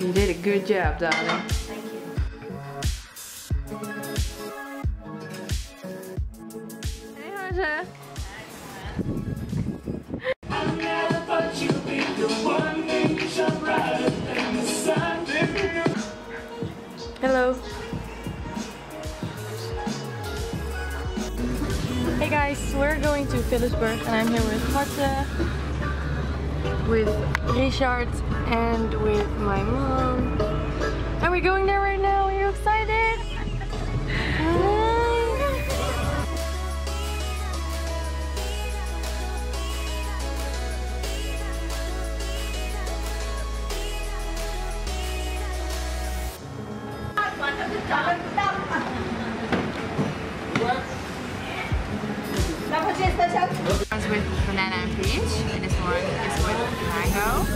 You did a good job, darling. Thank you. Hey, Haja. Hello. Guys, we're going to Philipsburg and I'm here with Harte, with Richard and with my mom. And we're going there right now. Are you excited? With banana and peach, and this one is with mango.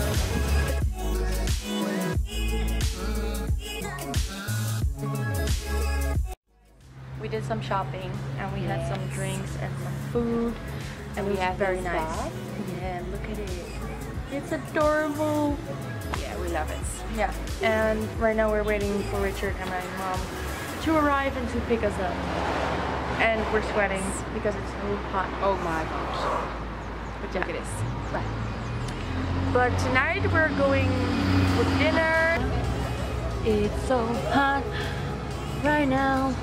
We did some shopping and we had some drinks and some food and we have very nice. Yeah, look at it. It's adorable. Yeah, we love it. Yeah, and right now we're waiting for Richard and my mom to arrive and to pick us up. And we're sweating because it's so hot. Oh my gosh. But yeah. Look at this. But tonight we're going for dinner. It's so hot right now.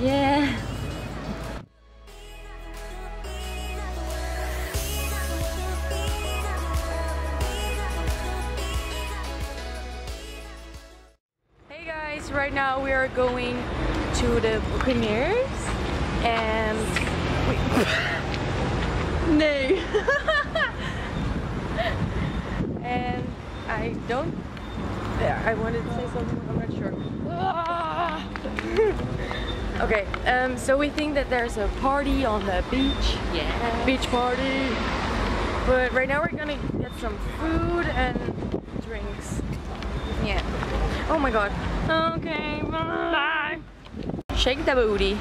Yeah. Hey guys, right now we are going to the Buccaneers and wait. Nee. and I don't. Yeah, I wanted to say something. I'm not sure. Ah. okay. Um. So we think that there's a party on the beach. Yeah. Beach party. But right now we're gonna get some food and drinks. Yeah. Oh my god. Okay. Bye. Shake the booty.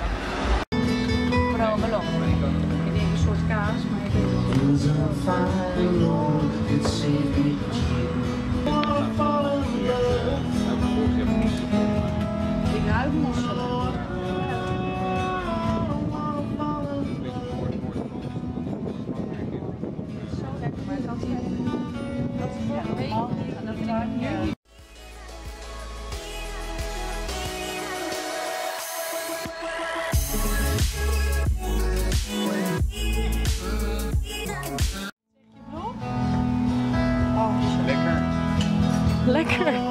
Ik denk een soort kaas, maar ik denk Ik ruik mosselen. Zo lekker, maar dat is dat is en dat je. Lekker.